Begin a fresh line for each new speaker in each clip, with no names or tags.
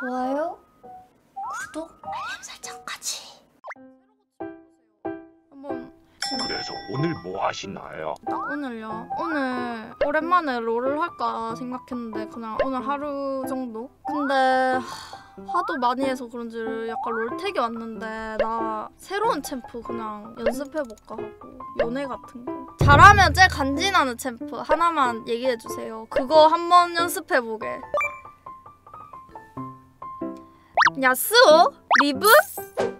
좋아요, 구독, 알림 설정까지. 한번
그래서 오늘 뭐 하시나요?
나 오늘요. 오늘 오랜만에 롤을 할까 생각했는데 그냥 오늘 하루 정도. 근데 하, 하도 많이 해서 그런지 약간 롤택이 왔는데 나 새로운 챔프 그냥 연습해볼까 하고 연애 같은 거. 잘하면 제 간지나는 챔프 하나만 얘기해주세요. 그거 한번 연습해보게. 야스오? 리븐?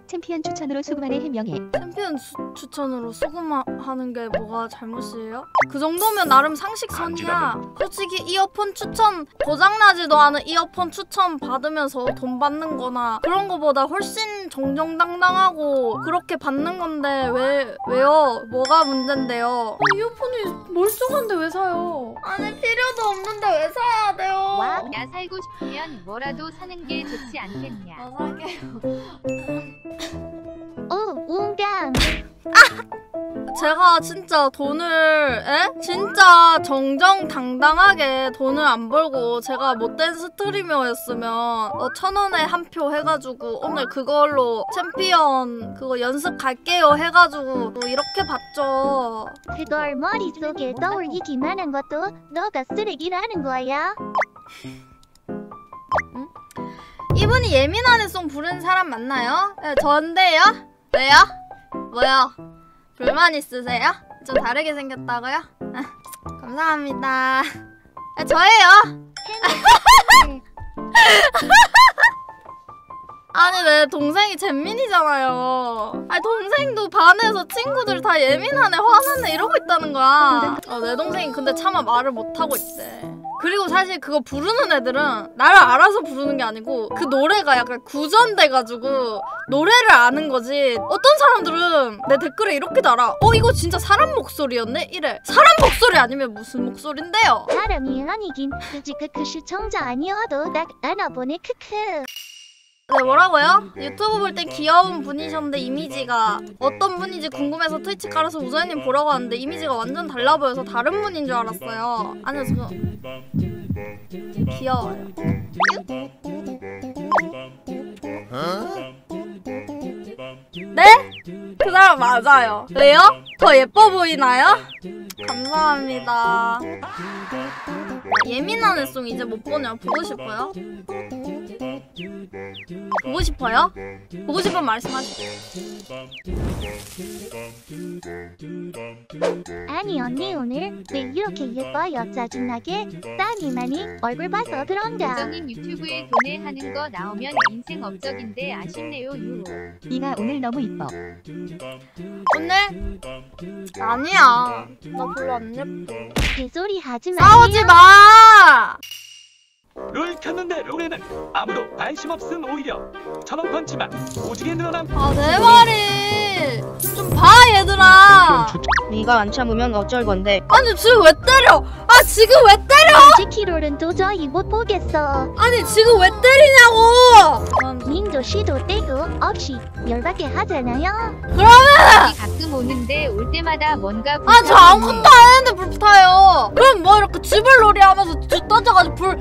챔피언 추천으로 수금하네 해명해.
챔피언 수, 추천으로 수금하는 게 뭐가 잘못이에요? 그 정도면 나름 상식선이야. 솔직히 이어폰 추천 고장나지도 않은 이어폰 추천 받으면서 돈 받는 거나 그런 거보다 훨씬 정정당당하고 그렇게 받는 건데 왜 왜요? 뭐가 문제인데요? 어, 이어폰이 멀쩡한데 왜 사요? 아니 필요도 없는데 왜 사야 돼요?
와.
야 살고 싶으면 뭐라도 사는 게 좋지 않겠냐.
아 사게요.
오, 우웅강.
제가 진짜 돈을 에? 진짜 정정당당하게 돈을 안 벌고 제가 못된 스트리머였으면 어, 천 원에 한 표 해가지고 오늘 그걸로 챔피언 그거 연습 갈게요 해가지고 또 이렇게 봤죠
그걸 머릿속에 떠올리기만 한 것도 너가 쓰레기라는 거야.
이분이 예민한 송 부르는 사람 맞나요? 네, 전데요? 왜요? 뭐요? 불만 있으세요? 좀 다르게 생겼다고요? 아, 감사합니다 네, 저예요 아니 내 동생이 잼민이잖아요 아니 동생도 반에서 친구들 다 예민하네 화나네 이러고 있다는 거야 어, 내 동생이 근데 차마 말을 못하고 있대 그리고 사실 그거 부르는 애들은 나를 알아서 부르는 게 아니고 그 노래가 약간 구전돼가지고 노래를 아는 거지 어떤 사람들은 내 댓글에 이렇게 달아 어 이거 진짜 사람 목소리였네? 이래 사람 목소리 아니면 무슨 목소린데요?
사람이 아니긴 굳이 그 시청자 아니어도 나 알아보네 크크.
네 뭐라고요? 유튜브 볼땐 귀여운 분이셨는데 이미지가 어떤 분인지 궁금해서 트위치 깔아서 우자님 보라고 하는데 이미지가 완전 달라 보여서 다른 분인 줄 알았어요 아니요 저 귀여워요 네? 그 사람 맞아요 왜요? 더 예뻐 보이나요? 감사합니다 예민한 애송 이제 못 보냐 보고 싶어요? 보고 싶어요? 보고 싶으면 말씀하시죠.
아니 언니 오늘 왜 이렇게 예뻐요 짜증나게? 땀이 많이 얼굴 봐서 그런가?
우정인 유튜브에 돈에 하는 거 나오면 인생 업적인데 아쉽네요 유로.
네가 오늘 너무 이뻐.
오늘? 아니야. 나 별로 안 예뻐.
개소리 하지 마.
싸우지 마!
롤 켰는데 롤에는 아무도 관심 없음 오히려 천원 펀치만 오지게 늘어남
아, 내 말이. 좀 봐, 얘들아.
네가 안 참으면 어쩔 건데
아니, 지금 왜 때려? 아, 지금 왜 때려?
지키롤은 도저히 못 보겠어.
아니, 지금 왜 때리냐고! 난
님도 시도 때고 없이 열받게 하잖아요.
여기 가끔 오는데 올 때마다 뭔가
아, 저 아무것도 안 했는데 불 타요. 그럼 뭐 이렇게 집을 놀이 하면서 주 떠져가지고 불,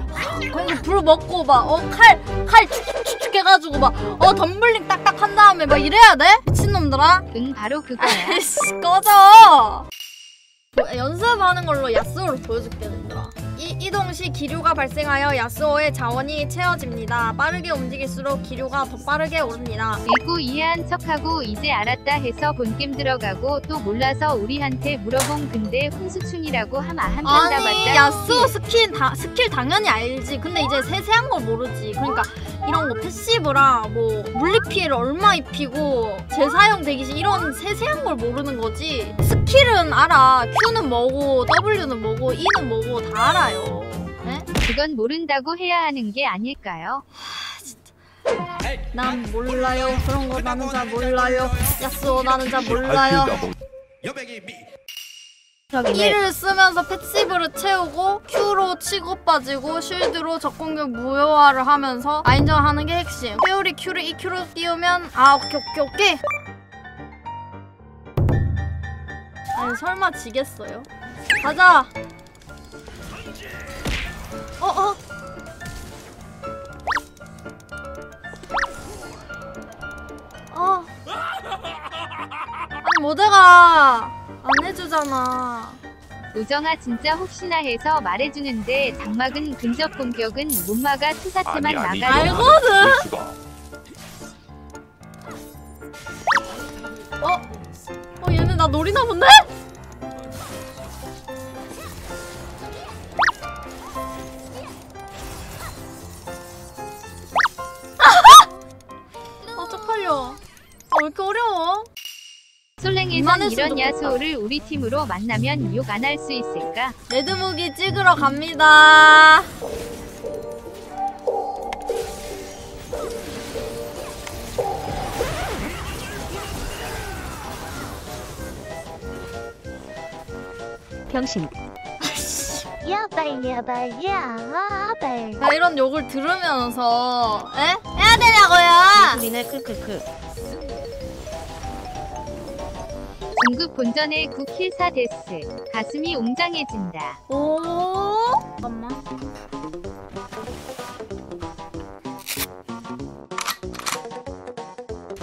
거기서 불 먹고 막, 어, 칼, 칼 축축축축 해가지고 막, 어, 덤블링 딱딱 한 다음에 막 이래야 돼? 미친놈들아?
응 바로 그거야.
아이씨, 꺼져! 뭐, 연습하는 걸로 야스오를 보여줄게, 얘들아. 이, 이동 시 기류가 발생하여 야스오의 자원이 채워집니다. 빠르게 움직일수록 기류가 더 빠르게 오릅니다.
읽고 이해한 척하고 이제 알았다 해서 본게임 들어가고 또 몰라서 우리한테 물어본 근데 훈수충이라고 하마 한판
아니
잡았다.
야스오 스킨 다, 스킬 당연히 알지 근데 이제 세세한 걸 모르지 그러니까 이런 거 패시브랑 뭐 물리 피해를 얼마 입히고 재사용 대기시 이런 세세한 걸 모르는 거지. 스킬은 알아. Q는 뭐고 W는 뭐고 E는 뭐고 다 알아요. 네?
그건 모른다고 해야 하는 게 아닐까요?
난 몰라요. 그런 거 나는 잘 몰라요. 야스오 나는 잘 몰라요 E를 쓰면서 패시브를 채우고 Q로 치고 빠지고 쉴드로 적공격 무효화를 하면서 아인전하는 게 핵심 페어리 Q를 EQ로 띄우면 아 오케이 오케이 오케이 아니 설마 지겠어요? 가자! 어 어! 어! 아니 뭐 모델가 해주잖아.
우정아 진짜 혹시나 해서 말해주는데 장막은 근접 공격은 못 막아 투사체만
아니 아니
나가.
알거든.
볼 수가.
어? 어 얘네 나 노리나 본데?
이런. 야수를 우리 팀으로 만나면 욕 안 할 수 있을까?
레드무기 찍으러 갑니다.
병신.
야발 야발 야발
나 이런 욕을 들으면서 에? 해야 되냐고요?
소리네 크크크.
중급 본전의 9킬 4 데스. 가슴이 웅장해진다.
오 잠깐만.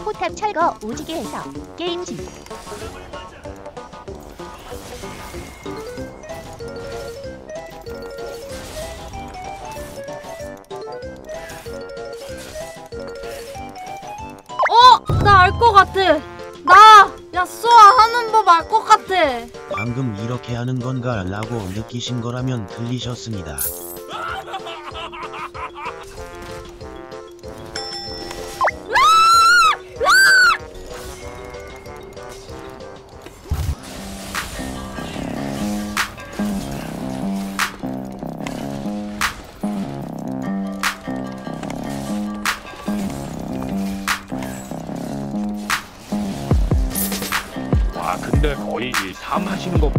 포탑 철거 오지게 해서 게임 진
어? 나 알 것 같아. 알것 같아.
방금 이렇게 하는 건가 라고 느끼신 거라면 틀리셨습니다.
거의 삶 하시는 거.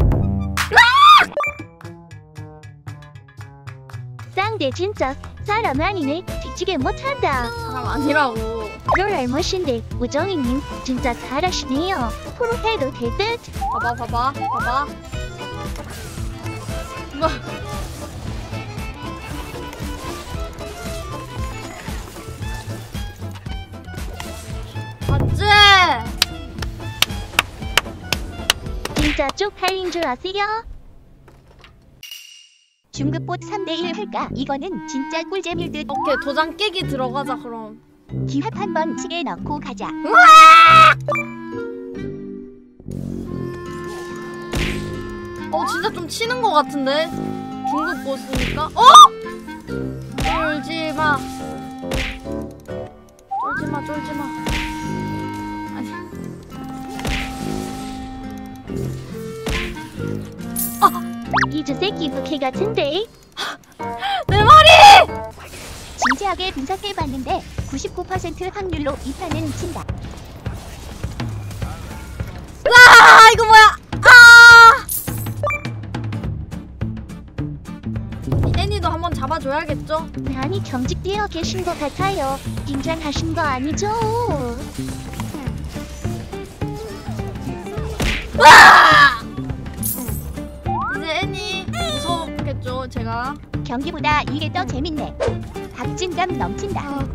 쌍대 진짜 사람 아니네. 뒤지게 못한다.
사람 아니라고.
롤 알못인데 우정이님 진짜 잘하시네요. 프로 해도 될듯.
봐봐 봐봐 봐봐.
진짜 쪽팔린 줄 아세요? 중급봇 3대1 할까? 이거는 진짜 꿀잼일 듯
오케이 도장 깨기 들어가자 그럼.
기합 한번 치게 넣고 가자
어 진짜 좀 치는 것 같은데 중국 보스니까 어? 쫄지마 쫄지마 쫄지마
이즈 새끼 부캐 같은데
내 머리!
진지하게 분석해봤는데 99% 확률로 이 판은 친다
아 이거 뭐야 아 애니도 한번 잡아줘야겠죠?
많이 경직되어 계신 것 같아요 긴장하신 거 아니죠?
이
경기보다 이게 더 재밌네 박진감 넘친다
아,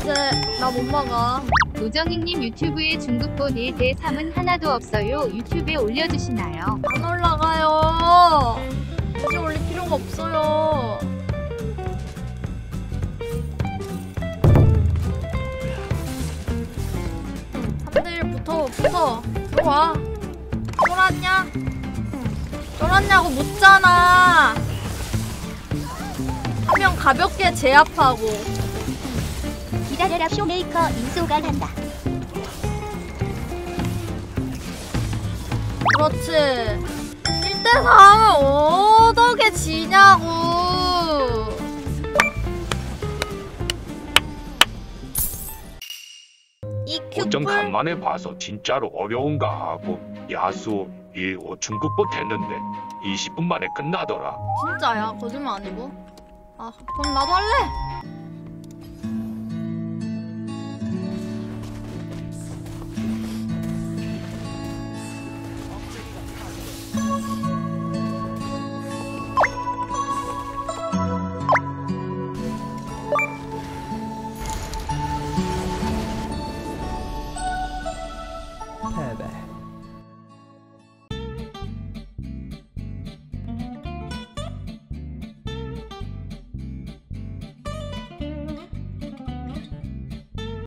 이제 나못 막아
우정익님 유튜브에 중급본 1대 3은 하나도 없어요. 유튜브에 올려주시나요?
안 올라가요 굳이 올릴 필요가 없어요. 붙어 붙어 들어와. 쫄았냐? 쫄았냐고 묻잖아. 한 명 가볍게 제압하고.
기다려라 쇼메이커. 인소가 간다.
그렇지 1대4 하면 어떻게 지냐고.
어쩜
뿔
간만에 봐서 진짜로 어려운가 하고 야수 1, 5 중급부 됐는데 20분 만에 끝나더라.
진짜야? 거짓말 아니고? 아 그럼 나도 할래